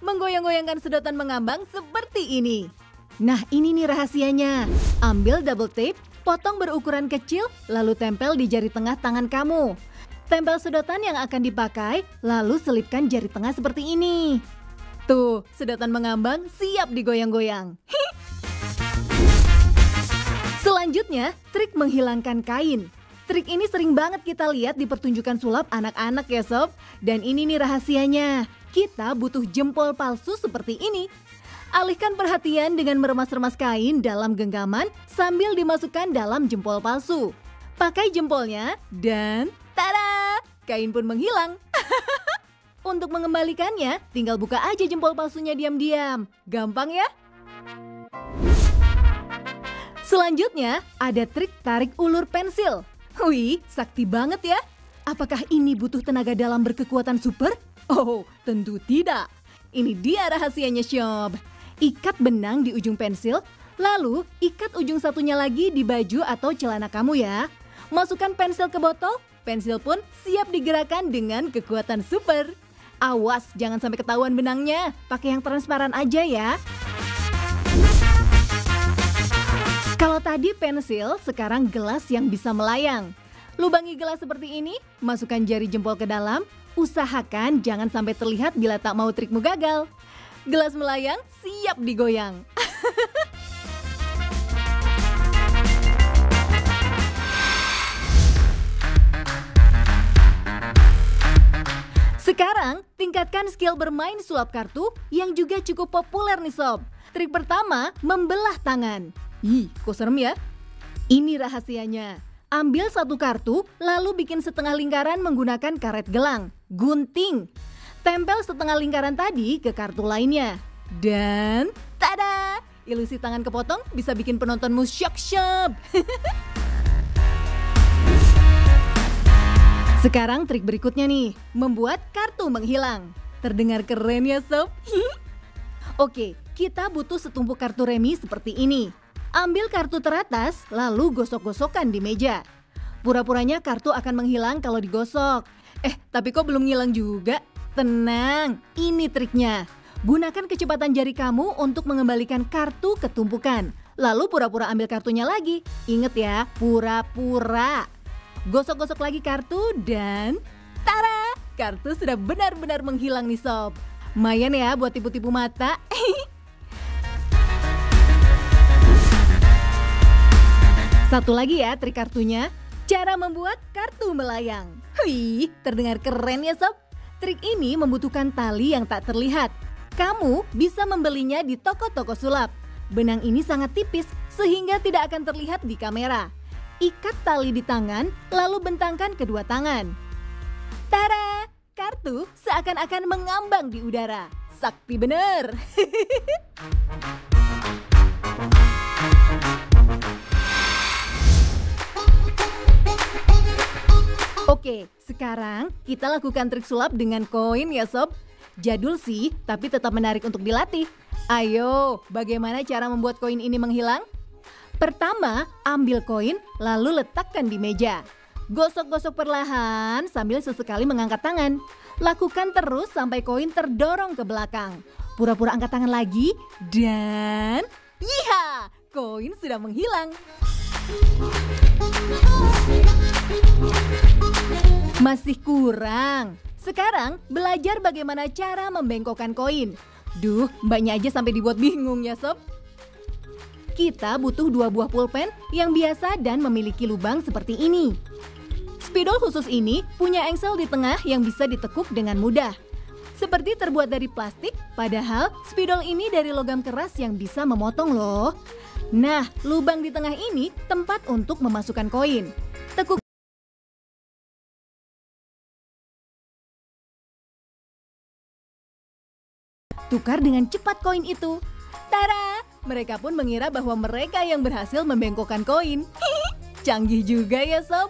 Menggoyang-goyangkan sedotan mengambang seperti ini. Nah, ini nih rahasianya. Ambil double tape, potong berukuran kecil, lalu tempel di jari tengah tangan kamu. Tempel sedotan yang akan dipakai, lalu selipkan jari tengah seperti ini. Tuh, sedotan mengambang siap digoyang-goyang. Selanjutnya, trik menghilangkan kain. Trik ini sering banget kita lihat di pertunjukan sulap anak-anak ya sob. Dan ini nih rahasianya, kita butuh jempol palsu seperti ini. Alihkan perhatian dengan meremas-remas kain dalam genggaman sambil dimasukkan dalam jempol palsu. Pakai jempolnya dan tada, kain pun menghilang. Untuk mengembalikannya, tinggal buka aja jempol palsunya diam-diam. Gampang ya? Selanjutnya, ada trik tarik ulur pensil. Wih, sakti banget ya. Apakah ini butuh tenaga dalam berkekuatan super? Oh, tentu tidak. Ini dia rahasianya Shob. Ikat benang di ujung pensil, lalu ikat ujung satunya lagi di baju atau celana kamu ya. Masukkan pensil ke botol, pensil pun siap digerakkan dengan kekuatan super. Awas, jangan sampai ketahuan benangnya. Pakai yang transparan aja ya. Kalau tadi pensil, sekarang gelas yang bisa melayang. Lubangi gelas seperti ini, masukkan jari jempol ke dalam, usahakan jangan sampai terlihat bila tak mau trikmu gagal. Gelas melayang, siap digoyang. Sekarang, tingkatkan skill bermain sulap kartu yang juga cukup populer nih sob. Trik pertama, membelah tangan. Ih, kok serem ya? Ini rahasianya. Ambil satu kartu, lalu bikin setengah lingkaran menggunakan karet gelang, gunting. Tempel setengah lingkaran tadi ke kartu lainnya. Dan, tada! Ilusi tangan kepotong bisa bikin penontonmu shock-shock. Sekarang trik berikutnya nih, membuat kartu menghilang. Terdengar keren ya sob? Oke, kita butuh setumpuk kartu remi seperti ini. Ambil kartu teratas, lalu gosok-gosokkan di meja. Pura-puranya kartu akan menghilang kalau digosok. Eh, tapi kok belum ngilang juga? Tenang, ini triknya. Gunakan kecepatan jari kamu untuk mengembalikan kartu ke tumpukan. Lalu pura-pura ambil kartunya lagi. Ingat ya, pura-pura. Gosok-gosok lagi kartu dan... Tara! Kartu sudah benar-benar menghilang nih sob. Mayan ya buat tipu-tipu mata. Satu lagi ya trik kartunya, cara membuat kartu melayang. Wih, terdengar keren ya sob? Trik ini membutuhkan tali yang tak terlihat. Kamu bisa membelinya di toko-toko sulap. Benang ini sangat tipis sehingga tidak akan terlihat di kamera. Ikat tali di tangan, lalu bentangkan kedua tangan. Tara! Kartu seakan-akan mengambang di udara. Sakti bener! Oke, sekarang kita lakukan trik sulap dengan koin ya sob. Jadul sih, tapi tetap menarik untuk dilatih. Ayo, bagaimana cara membuat koin ini menghilang? Pertama, ambil koin lalu letakkan di meja. Gosok-gosok perlahan sambil sesekali mengangkat tangan. Lakukan terus sampai koin terdorong ke belakang. Pura-pura angkat tangan lagi dan... Iya, koin sudah menghilang. Masih kurang. Sekarang belajar bagaimana cara membengkokkan koin. Duh, mbaknya aja sampai dibuat bingung ya sob. Kita butuh dua buah pulpen yang biasa dan memiliki lubang seperti ini. Spidol khusus ini punya engsel di tengah yang bisa ditekuk dengan mudah. Seperti terbuat dari plastik, padahal spidol ini dari logam keras yang bisa memotong loh. Nah, lubang di tengah ini tempat untuk memasukkan koin. Tekuk tukar dengan cepat koin itu. Tara, mereka pun mengira bahwa mereka yang berhasil membengkokkan koin. Canggih juga ya sob.